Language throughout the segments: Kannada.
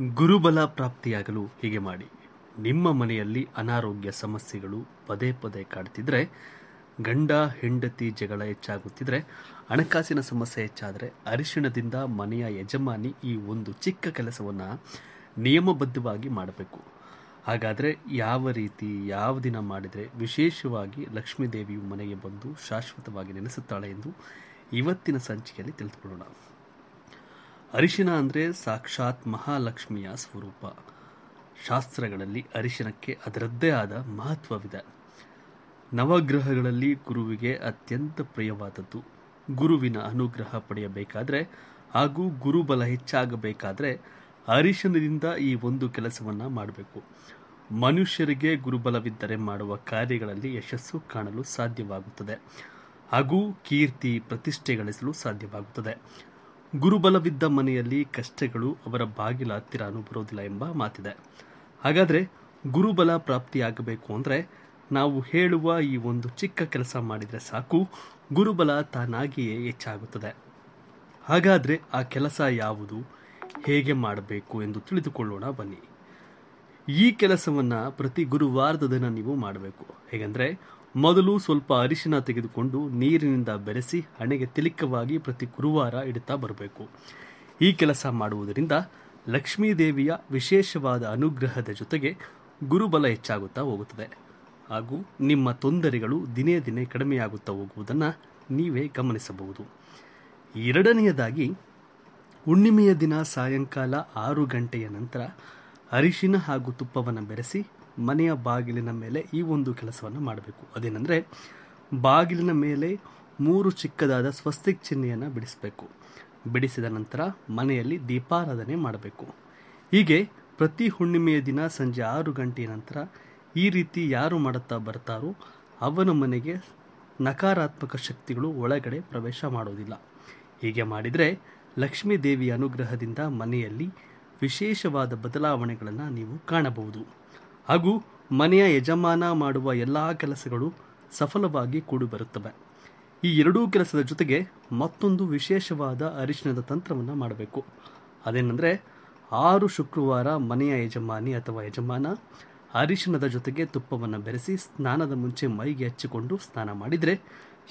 ಗುರುಬಲ ಪ್ರಾಪ್ತಿಯಾಗಲು ಹೀಗೆ ಮಾಡಿ. ನಿಮ್ಮ ಮನೆಯಲ್ಲಿ ಅನಾರೋಗ್ಯ ಸಮಸ್ಯೆಗಳು ಪದೇ ಪದೇ ಕಾಡ್ತಿದ್ರೆ, ಗಂಡ, ಹೆಂಡತಿ ಜಗಳ ಹೆಚ್ಚಾಗುತ್ತಿದ್ರೆ, ಹಣಕಾಸಿನ ಸಮಸ್ಯೆ ಹೆಚ್ಚಾದರೆ ಅರಿಶಿಣದಿಂದ ಮನೆಯ ಯಜಮಾನಿ ಈ ಒಂದು ಚಿಕ್ಕ ಕೆಲಸವನ್ನು ನಿಯಮಬದ್ಧವಾಗಿ ಮಾಡಬೇಕು. ಹಾಗಾದರೆ ಯಾವ ರೀತಿ, ಯಾವ ದಿನ ಮಾಡಿದರೆ ವಿಶೇಷವಾಗಿ ಲಕ್ಷ್ಮೀದೇವಿಯು ಮನೆಗೆ ಬಂದು ಶಾಶ್ವತವಾಗಿ ನೆಲೆಸುತ್ತಾಳೆ ಎಂದು ಇವತ್ತಿನ ಸಂಚಿಕೆಯಲ್ಲಿ ತಿಳಿದುಕೊಳ್ಳೋಣ. ಅರಿಶಿನ ಅಂದರೆ ಸಾಕ್ಷಾತ್ ಮಹಾಲಕ್ಷ್ಮಿಯ ಸ್ವರೂಪ. ಶಾಸ್ತ್ರಗಳಲ್ಲಿ ಅರಿಶಿನಕ್ಕೆ ಅದರದ್ದೇ ಆದ ಮಹತ್ವವಿದೆ. ನವಗ್ರಹಗಳಲ್ಲಿ ಗುರುವಿಗೆ ಅತ್ಯಂತ ಪ್ರಿಯವಾದದ್ದು. ಗುರುವಿನ ಅನುಗ್ರಹ ಪಡೆಯಬೇಕಾದರೆ ಹಾಗೂ ಗುರುಬಲ ಹೆಚ್ಚಾಗಬೇಕಾದರೆ ಅರಿಶಿನದಿಂದ ಈ ಒಂದು ಕೆಲಸವನ್ನು ಮಾಡಬೇಕು. ಮನುಷ್ಯರಿಗೆ ಗುರುಬಲವಿದ್ದರೆ ಮಾಡುವ ಕಾರ್ಯಗಳಲ್ಲಿ ಯಶಸ್ಸು ಕಾಣಲು ಸಾಧ್ಯವಾಗುತ್ತದೆ. ಹಾಗೂ ಕೀರ್ತಿ, ಪ್ರತಿಷ್ಠೆ ಗಳಿಸಲು ಸಾಧ್ಯವಾಗುತ್ತದೆ. ಗುರುಬಲವಿದ್ದ ಮನೆಯಲ್ಲಿ ಕಷ್ಟಗಳು ಅವರ ಬಾಗಿಲ ಹತ್ತಿರ ಬರೋದಿಲ್ಲ ಎಂಬ ಮಾತಿದೆ. ಹಾಗಾದರೆ ಗುರುಬಲ ಪ್ರಾಪ್ತಿಯಾಗಬೇಕು ಅಂದರೆ ನಾವು ಹೇಳುವ ಈ ಒಂದು ಚಿಕ್ಕ ಕೆಲಸ ಮಾಡಿದರೆ ಸಾಕು, ಗುರುಬಲ ತಾನಾಗಿಯೇ ಹೆಚ್ಚಾಗುತ್ತದೆ. ಹಾಗಾದರೆ ಆ ಕೆಲಸ ಯಾವುದು, ಹೇಗೆ ಮಾಡಬೇಕು ಎಂದು ತಿಳಿದುಕೊಳ್ಳೋಣ ಬನ್ನಿ. ಈ ಕೆಲಸವನ್ನು ಪ್ರತಿ ಗುರುವಾರದ ದಿನ ನೀವು ಮಾಡಬೇಕು. ಹೇಗೆಂದರೆ, ಮೊದಲು ಸ್ವಲ್ಪ ಅರಿಶಿನ ತೆಗೆದುಕೊಂಡು ನೀರಿನಿಂದ ಬೆರೆಸಿ ಹಣೆಗೆ ತಿಲಿಕವಾಗಿ ಪ್ರತಿ ಗುರುವಾರ ಇಡುತ್ತಾ ಬರಬೇಕು. ಈ ಕೆಲಸ ಮಾಡುವುದರಿಂದ ಲಕ್ಷ್ಮೀ ದೇವಿಯ ವಿಶೇಷವಾದ ಅನುಗ್ರಹದ ಜೊತೆಗೆ ಗುರುಬಲ ಹೆಚ್ಚಾಗುತ್ತಾ ಹೋಗುತ್ತದೆ. ಹಾಗೂ ನಿಮ್ಮ ತೊಂದರೆಗಳು ದಿನೇ ದಿನೇ ಕಡಿಮೆಯಾಗುತ್ತಾ ಹೋಗುವುದನ್ನು ನೀವೇ ಗಮನಿಸಬಹುದು. ಎರಡನೆಯದಾಗಿ, ಹುಣ್ಣಿಮೆಯ ದಿನ ಸಾಯಂಕಾಲ ಆರು ಗಂಟೆಯ ನಂತರ ಅರಿಶಿನ ಹಾಗೂ ತುಪ್ಪವನ್ನು ಬೆರೆಸಿ ಮನೆಯ ಬಾಗಿಲಿನ ಮೇಲೆ ಈ ಒಂದು ಕೆಲಸವನ್ನು ಮಾಡಬೇಕು. ಅದೇನೆಂದರೆ ಬಾಗಿಲಿನ ಮೇಲೆ ಮೂರು ಚಿಕ್ಕದಾದ ಸ್ವಸ್ತಿಕ್ ಚಿಹ್ನೆಯನ್ನು ಬಿಡಿಸಬೇಕು. ಬಿಡಿಸಿದ ನಂತರ ಮನೆಯಲ್ಲಿ ದೀಪಾರಾಧನೆ ಮಾಡಬೇಕು. ಹೀಗೆ ಪ್ರತಿ ಹುಣ್ಣಿಮೆಯ ದಿನ ಸಂಜೆ ಆರು ಗಂಟೆಯ ನಂತರ ಈ ರೀತಿ ಯಾರು ಮಾಡುತ್ತಾ ಬರ್ತಾರೋ ಅವನ ಮನೆಗೆ ನಕಾರಾತ್ಮಕ ಶಕ್ತಿಗಳು ಒಳಗಡೆ ಪ್ರವೇಶ ಮಾಡೋದಿಲ್ಲ. ಹೀಗೆ ಮಾಡಿದರೆ ಲಕ್ಷ್ಮೀ ದೇವಿಯ ಅನುಗ್ರಹದಿಂದ ಮನೆಯಲ್ಲಿ ವಿಶೇಷವಾದ ಬದಲಾವಣೆಗಳನ್ನು ನೀವು ಕಾಣಬಹುದು. ಹಾಗೂ ಮನೆಯ ಯಜಮಾನ ಮಾಡುವ ಎಲ್ಲ ಕೆಲಸಗಳು ಸಫಲವಾಗಿ ಕೂಡಿಬರುತ್ತವೆ. ಈ ಎರಡೂ ಕೆಲಸದ ಜೊತೆಗೆ ಮತ್ತೊಂದು ವಿಶೇಷವಾದ ಅರಿಶಿನದ ತಂತ್ರವನ್ನು ಮಾಡಬೇಕು. ಅದೇನೆಂದರೆ, ಆರು ಶುಕ್ರವಾರ ಮನೆಯ ಯಜಮಾನಿ ಅಥವಾ ಯಜಮಾನ ಅರಿಶಿನದ ಜೊತೆಗೆ ತುಪ್ಪವನ್ನು ಬೆರೆಸಿ ಸ್ನಾನದ ಮುಂಚೆ ಮೈಗೆ ಹಚ್ಚಿಕೊಂಡು ಸ್ನಾನ ಮಾಡಿದರೆ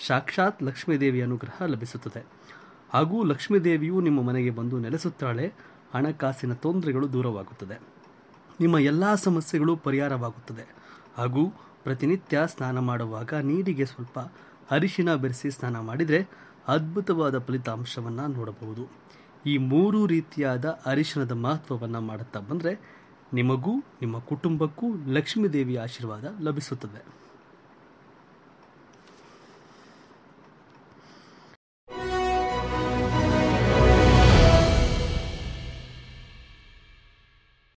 ಸಾಕ್ಷಾತ್ ಲಕ್ಷ್ಮೀದೇವಿಯ ಅನುಗ್ರಹ ಲಭಿಸುತ್ತದೆ. ಹಾಗೂ ಲಕ್ಷ್ಮೀದೇವಿಯು ನಿಮ್ಮ ಮನೆಗೆ ಬಂದು ನೆಲೆಸುತ್ತಾಳೆ. ಹಣಕಾಸಿನ ತೊಂದರೆಗಳು ದೂರವಾಗುತ್ತದೆ. ನಿಮ್ಮ ಎಲ್ಲ ಸಮಸ್ಯೆಗಳು ಪರಿಹಾರವಾಗುತ್ತದೆ. ಹಾಗೂ ಪ್ರತಿನಿತ್ಯ ಸ್ನಾನ ಮಾಡುವಾಗ ನೀರಿಗೆ ಸ್ವಲ್ಪ ಅರಿಶಿನ ಬೆರೆಸಿ ಸ್ನಾನ ಮಾಡಿದರೆ ಅದ್ಭುತವಾದ ಫಲಿತಾಂಶವನ್ನು ನೋಡಬಹುದು. ಈ ಮೂರು ರೀತಿಯಾದ ಅರಿಶಿಣದ ಮಹತ್ವವನ್ನು ಮಾಡುತ್ತಾ ಬಂದರೆ ನಿಮಗೂ, ನಿಮ್ಮ ಕುಟುಂಬಕ್ಕೂ ಲಕ್ಷ್ಮೀದೇವಿಯ ಆಶೀರ್ವಾದ ಲಭಿಸುತ್ತದೆ.